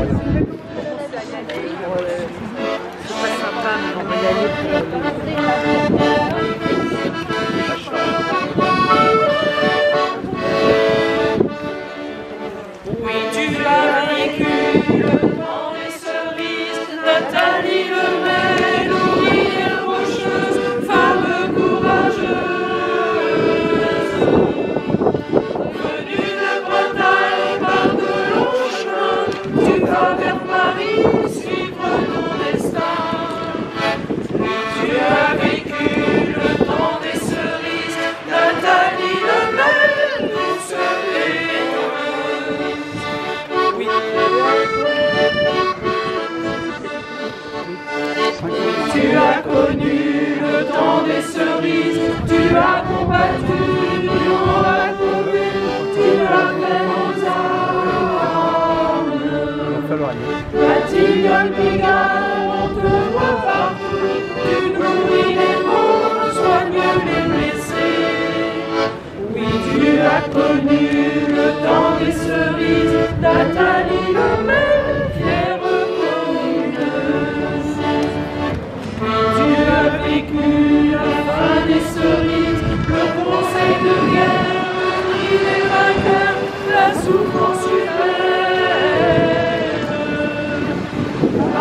Oui, tu as vécu le temps des cerises, Nathalie as connu le temps des cerises, tu as combattu dans la commune, tu as fait aux armes. Tilleule Pigalle, on te voit partout, tu nourris les bons, soignes les blessés. Oui, tu as connu le temps des cerises, Nathalie le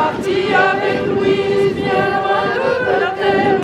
Parti avec Louise, bien loin de la terre,